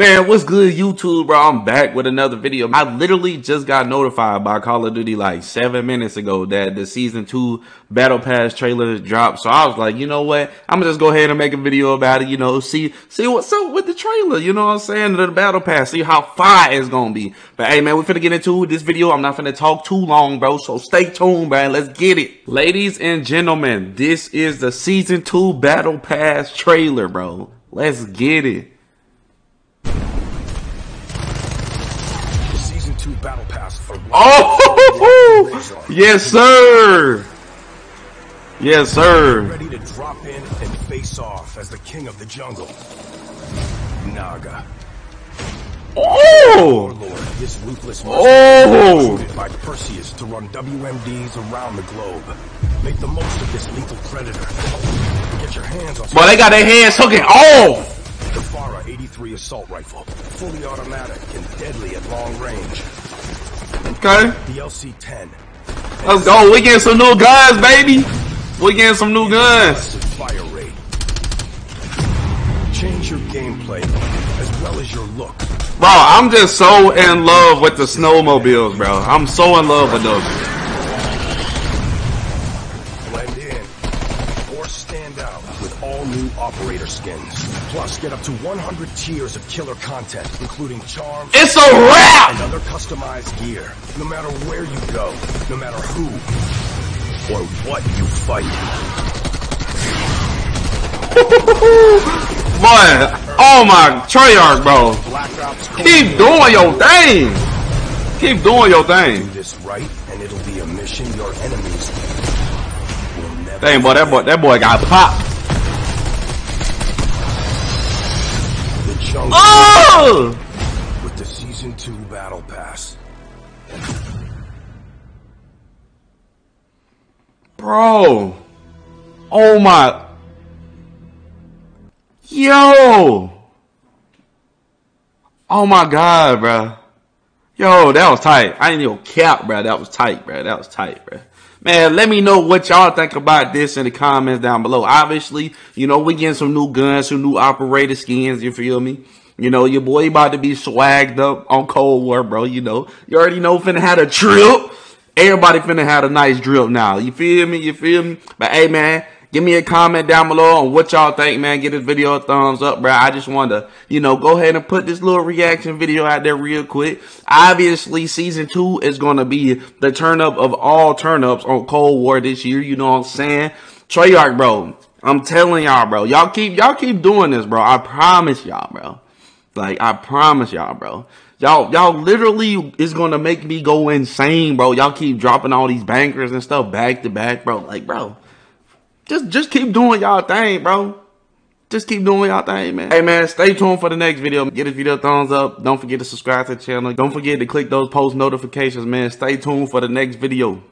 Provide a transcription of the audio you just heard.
Man, what's good, YouTube, bro? I'm back with another video. I literally just got notified by Call of Duty like seven minutes ago that the season two battle pass trailer dropped. So I was like, you know what? I'm gonna just go ahead and make a video about it. You know, see see what's up with the trailer. You know what I'm saying? The battle pass. See how fire it's gonna be. But hey, man, we're finna get into this video. I'm not finna talk too long, bro. So stay tuned, man. Let's get it, ladies and gentlemen. This is the season two battle pass trailer, bro. Let's get it. Battle pass for Oh, yes, sir. Yes, sir. Ready to drop in and face off as the king of the jungle. Naga. Oh! Lord, this ruthless oh! by Perseus to run WMDs around the globe. Make the most of this lethal predator. Get your hands on. But they got their hands hooking off. The FARA 83 assault rifle, fully automatic and deadly at long range. Okay. The LC-10. Let's go. We getting some new guns, baby. We getting some new guns. Fire rate. Change your gameplay as well as your look. Bro, I'm just so in love with the snowmobiles, bro. I'm so in love with those. Blend in or stand out with all new operator skins. Plus, get up to 100 tiers of killer content, including charms. It's a wrap! And other customized gear. No matter where you go, no matter who or what you fight. Boy, oh my Treyarch, bro. Keep doing your thing. Keep doing your thing. Do this right, and it'll be a mission your enemies. Dang, boy, that boy, that boy got popped. Jungle oh! with the season two battle pass. Bro. Oh my. Yo. Oh my god, bro. Yo, that was tight. I didn't even cap, bro. That was tight, bro. That was tight, bro. Man, let me know what y'all think about this in the comments down below. Obviously, you know, we getting some new guns, some new operator skins, you feel me? You know, your boy about to be swagged up on Cold War, bro. You know, you already know finna had a trip. Everybody finna had a nice drip now. You feel me? You feel me? But hey, man, Give me a comment down below on what y'all think, man. Give this video a thumbs up, bro. I just wanted to, you know, go ahead and put this little reaction video out there real quick. Obviously, season two is going to be the turn up of all turn ups on Cold War this year. You know what I'm saying? Treyarch, bro. I'm telling y'all, bro. Y'all keep, y'all keep doing this, bro. I promise y'all, bro. Like, I promise y'all, bro. Y'all, y'all literally is gonna make me go insane, bro. Y'all keep dropping all these bankers and stuff back to back, bro. Like, bro, just just keep doing y'all thing, bro. Just keep doing y'all thing, man. Hey, man, stay tuned for the next video. Get this video a thumbs up. Don't forget to subscribe to the channel. Don't forget to click those post notifications, man. Stay tuned for the next video.